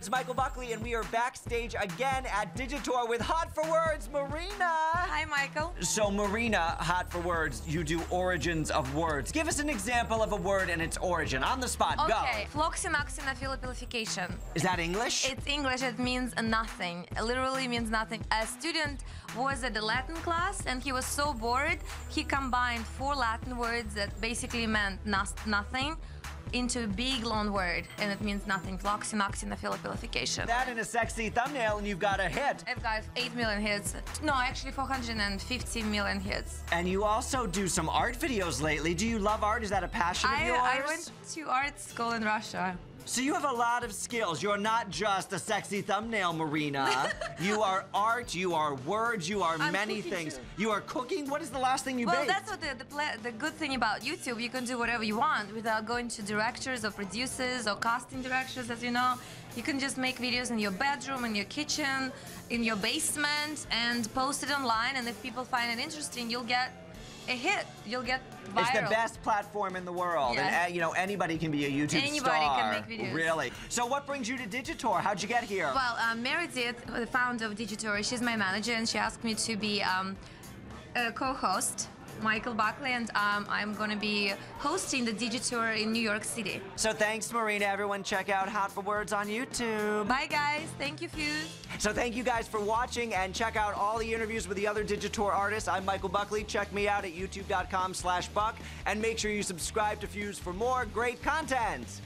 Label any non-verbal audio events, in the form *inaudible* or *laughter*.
It's Michael Buckley, and we are backstage again at Digitour with Hot for Words, Marina. Hi, Michael. So, Marina, Hot for Words, you do origins of words. Give us an example of a word and its origin. On the spot, Okay, go. floccinaucinihilipilification. Is that English? It's English, it means nothing. It literally means nothing. A student was at the Latin class and he was so bored, he combined four Latin words that basically meant nothing into a big long word, and it means nothing. Floccinaucinihilipilification. that in a sexy thumbnail, and you've got a hit. I've got 8 million hits. No, actually 450 million hits. And you also do some art videos lately. Do you love art? Is that a passion of I, yours? I went to art school in Russia. So you have a lot of skills. You're not just a sexy thumbnail, Marina. *laughs* you are art, you are words, you are I'm many things. too. You are cooking. What is the last thing you Well, baked? that's what the the, the good thing about YouTube. You can do whatever you want without going to directors or producers or casting directors, as you know. You can just make videos in your bedroom, in your kitchen, in your basement, and post it online. And if people find it interesting, you'll get a hit. You'll get viral. It's the best platform in the world, Yes. and uh, you know anybody can be a YouTube Anybody star. can make videos. Really? So what brings you to Digitour? How'd you get here? Well, um, Meredith, the founder of Digitory, she's my manager, and she asked me to be um, a co-host. Michael Buckley, and um, I'm going to be hosting the Digitour in New York City. So thanks, Marina. Everyone, check out Hot for Words on YouTube. Bye, guys. Thank you, Fuse. So thank you guys for watching, and check out all the interviews with the other DigiTour artists. I'm Michael Buckley. Check me out at youtube.com slash buck and make sure you subscribe to Fuse for more great content.